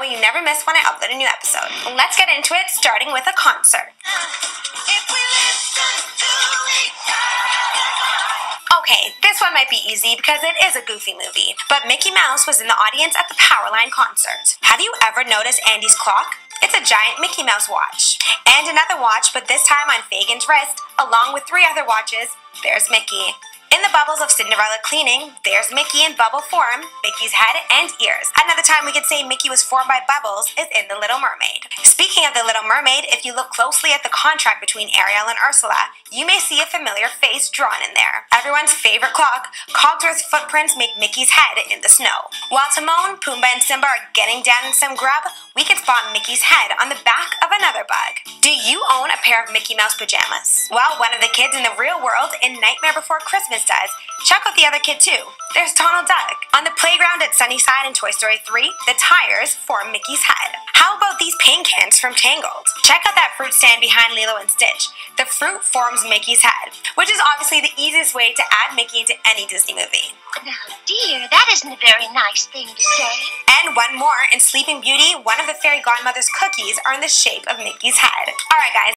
That way you never miss when I upload a new episode. Let's get into it, starting with a concert. Okay, this one might be easy because it is a goofy movie, but Mickey Mouse was in the audience at the Powerline concert. Have you ever noticed Andy's clock? It's a giant Mickey Mouse watch. And another watch, but this time on Fagin's wrist, along with three other watches, there's Mickey. In the bubbles of Cinderella cleaning, there's Mickey in bubble form, Mickey's head and ears. Another time we could say Mickey was formed by bubbles is in The Little Mermaid. Speaking of The Little Mermaid, if you look closely at the contract between Ariel and Ursula, you may see a familiar face drawn in there. Everyone's favorite clock, Cogsworth's footprints make Mickey's head in the snow. While Timon, Pumbaa, and Simba are getting down in some grub, we can spot Mickey's head on the back of another you own a pair of Mickey Mouse pajamas? Well, one of the kids in the real world in Nightmare Before Christmas does. Check out the other kid too. There's Donald Duck. On the playground at Sunnyside in Toy Story 3, the tires form Mickey's head. How paint cans from Tangled? Check out that fruit stand behind Lilo and Stitch. The fruit forms Mickey's head, which is obviously the easiest way to add Mickey into any Disney movie. Now, dear, that isn't a very nice thing to say. And one more, in Sleeping Beauty, one of the fairy godmother's cookies are in the shape of Mickey's head. Alright guys,